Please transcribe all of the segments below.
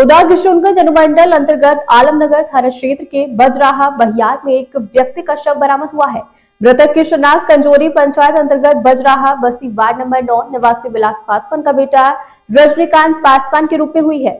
उधर किशनगंज अनुमंडल अंतर्गत आलमनगर थाना क्षेत्र के बजराहा बहियार में एक व्यक्ति का शव बरामद हुआ है। मृतक की शनाख्त कंजोरी पंचायत अंतर्गत बजराहा बस्ती वार्ड नंबर नौ, निवासी विलास पासवान का बेटा रजनीकांत पासवान के रूप में हुई है।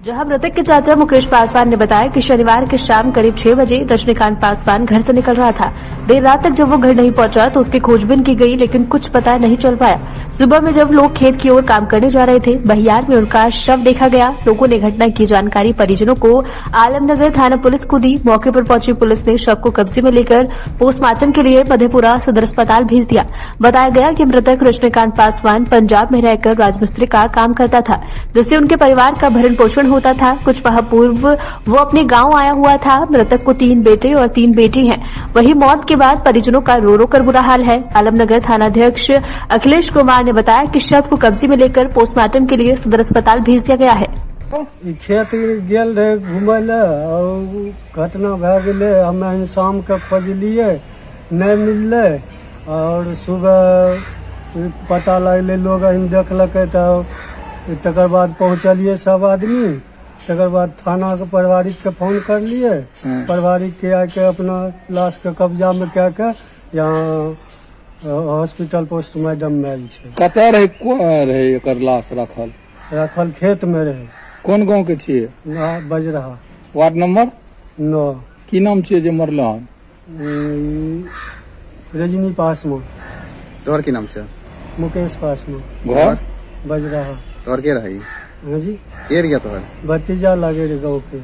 जहाँ मृतक के चाचा मुकेश पासवान ने बताया कि शनिवार की शाम करीब छह बजे रजनीकांत पासवान घर से निकल रहा था। देर रात तक जब वो घर नहीं पहुँचा तो उसकी खोजबीन की गई, लेकिन कुछ पता नहीं चल पाया। सुबह में जब लोग खेत की ओर काम करने जा रहे थे, बहियार में उनका शव देखा गया। लोगों ने घटना की जानकारी, परिजनों को आलमनगर थाना पुलिस को दी मौके पर पहुँची पुलिस ने शव को कब्जे में लेकर पोस्टमार्टम के लिए मधेपुरा सदर अस्पताल भेज दिया। बताया गया कि मृतक रजनीकांत पासवान पंजाब में रहकर राजमिस्त्री का काम करता था, जिससे उनके परिवार का भरण पोषण होता था। कुछ माह पूर्व वो अपने गाँव आया हुआ था। मृतक को तीन बेटे और तीन बेटी हैं। वही मौत के बाद परिजनों का रो रो कर बुरा हाल है। आलमनगर थानाध्यक्ष अखिलेश कुमार ने बताया कि शव को कब्जे में लेकर पोस्टमार्टम के लिए सदर अस्पताल भेज दिया गया है। और घटना शाम के खोजलियै नहीं मिललै और सुबह पता लोग अहिन देखलकै तऽ तकर बाद पहुँचलियै सब आदमी। तकर बाद थाना के पारिवारिक के फ़ोन करलियै। पारिवारिक के आके अपना लाश के कब्जा में कए के यहाँ हॉस्पिटल पोस्टमार्टम में आयल छै। कतऽ रहे को रहे एकर लाश रखल? रखल खेत में रहे। कोन गाँव के छियै? ना बज रहा वार्ड नंबर? नौ की नाम छियै जे मरल? हन रजनी पासवान। तोहर की नाम छै मुकेश पासवान। घर? बज रहा तोहर के रही हाँ जी के एरिया तोहर भतीजा लगे रे गाँव के